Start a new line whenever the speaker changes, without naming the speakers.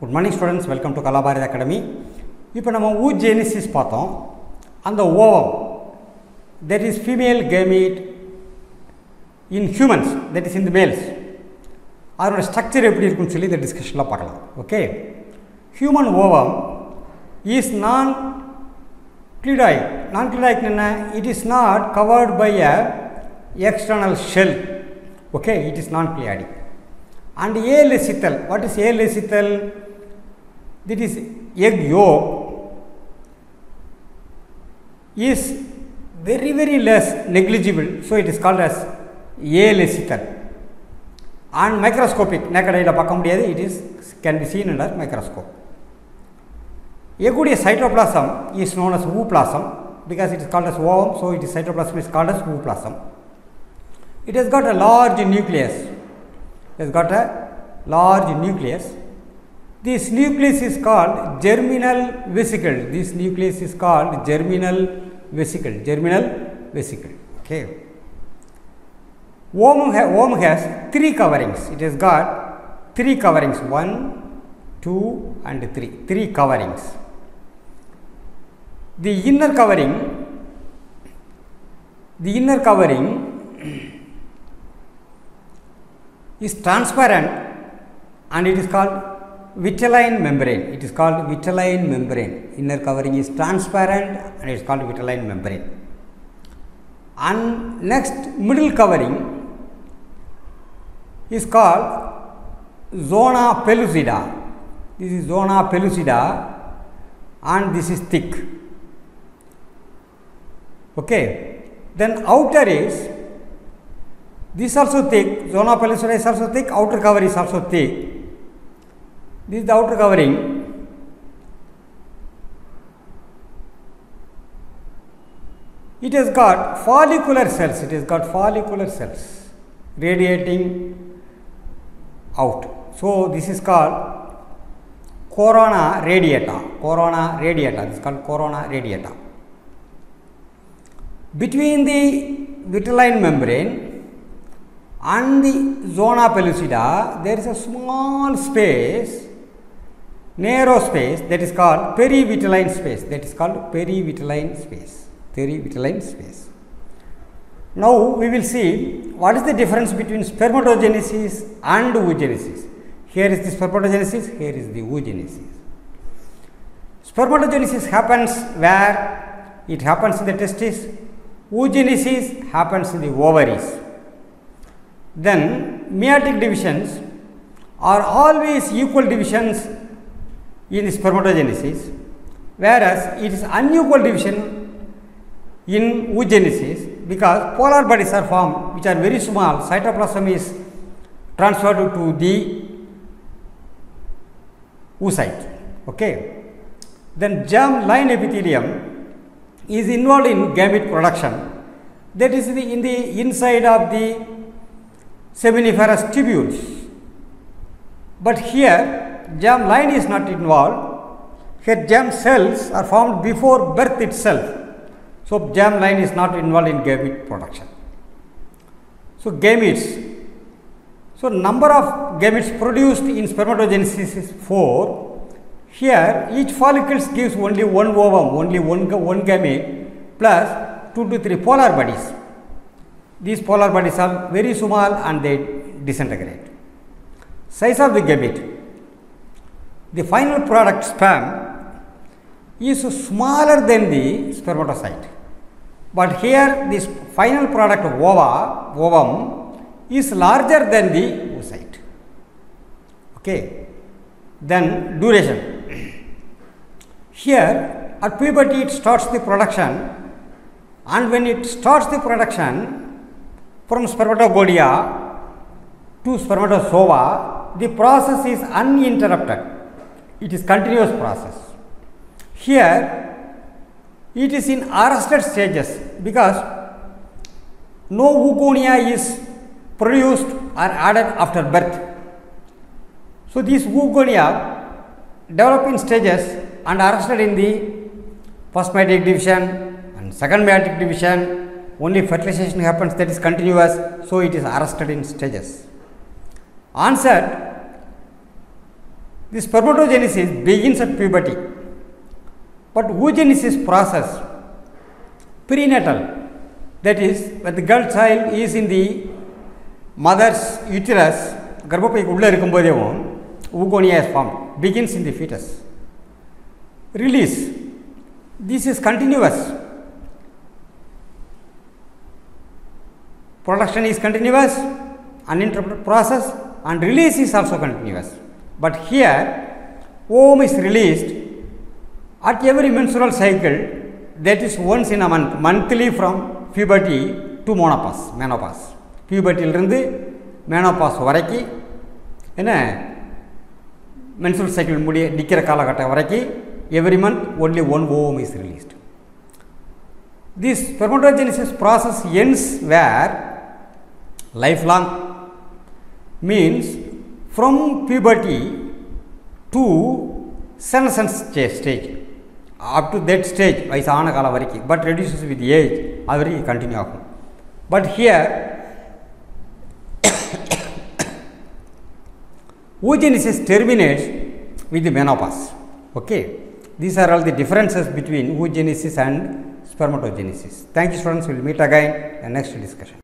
Good morning students welcome to Kalabharathi academy இப்போ நம்ம oogenesis பார்த்தோம். அந்த ovum that is female gamete in humans that is in the males அதனோட structure எப்படி இருக்குன்னு சொல்லி இந்த டிஸ்கஷனில் பார்க்கலாம். ஓகே ஹியூமன் ஓவம் இஸ் நான் கிளிடாய் நான் கிளிடாய்க் என்ன? It is not covered by a external shell okay it is non cleidoic and alecithal what is alecithal that is egg yolk is very very less negligible. So it is called as alecithal on microscopic naked eye it is can be seen under microscope. egg உடைய cytoplasm is known as ooplasm because it is called as ovum so it is cytoplasm is called as ooplasm it has got a large nucleus. It has got a large nucleus. This nucleus is called germinal vesicle. This nucleus is called germinal vesicle. Germinal vesicle. Okay. Worm, ha- worm has three coverings. It has got three coverings. One, two, and three. Three coverings. The inner covering. The inner covering is transparent and it is called vitelline membrane. It is called vitelline membrane. Inner covering is transparent and it is called vitelline membrane. And next middle covering is called zona pellucida. This is zona pellucida and this is thick. Okay. Then outer is this also thick, zona pellucida is also thick, outer cover is also thick. This is the outer covering. It has got follicular cells, it has got follicular cells radiating out. So, this is called corona radiata, corona radiata, this is called corona radiata. Between the vitelline membrane and the zona pellucida there is a small space narrow space that is called perivitelline space. That is called perivitelline space. Perivitelline space. Now we will see what is the difference between spermatogenesis and oogenesis. Here is the spermatogenesis here is the oogenesis. Spermatogenesis happens where it happens in the testis oogenesis happens in the ovaries. Then meiotic divisions are always equal divisions in spermatogenesis whereas it is unequal division in oogenesis because polar bodies are formed which are very small. Cytoplasm is transferred to the oocyte. Okay? Then germ line epithelium is involved in gamete production. That is the, in the inside of the seminiferous tubules. But here germ line is not involved. Here germ cells are formed before birth itself. So, germ line is not involved in gamete production. So, gametes. So, number of gametes produced in spermatogenesis is 4. Here each follicle gives only one ovum, only one, one gamete plus 2 to 3 polar bodies. These polar bodies are very small and they disintegrate. Size of the gamete. The final product sperm is smaller than the spermatocyte. But here this final product ova, ovum is larger than the oocyte. Okay. Then duration. Here at puberty it starts the production and when it starts the production from spermatogonia to spermatozoa, the process is uninterrupted. It is continuous process. Here, it is in arrested stages because no oogonia is produced or added after birth. So, these oogonia develop in stages and arrested in the first meiotic division and second meiotic division only fertilization happens that is continuous so it is arrested in stages onset The spermatogenesis begins at puberty, but oogenesis process prenatal that is when the girl child is in the mother's uterus கர்ப்பப்பைக்கு உள்ளே இருக்கும்போதேவும் oogonia is form begins in the foetus release this is continuous production is continuous uninterrupted process and release is also continuous but here ovum is released at every menstrual cycle that is once in a month monthly from puberty to menopause menopause pubertyயிலிருந்து menopause வரைக்கும் என்ன menstrual cycle முடிய நிற்கிற காலகட்டம் வரைக்கும் every month only one ovum is released this spermatogenesis process ends where lifelong means from puberty to senescence sta- stage up to that stage வயசான காலம் வரைக்கும் but reduces with age அது வரைக்கும் கண்டினியூ ஆகும் but here oogenesis terminates with the menopause okay these are all the differences between oogenesis and spermatogenesis thank you students we'll meet again in next discussion